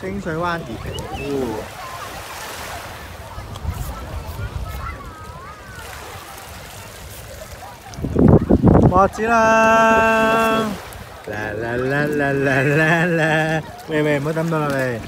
清水灣怡平湖。我知啦！啦啦啦啦啦啦啦！喂喂，唔好抌到落嚟。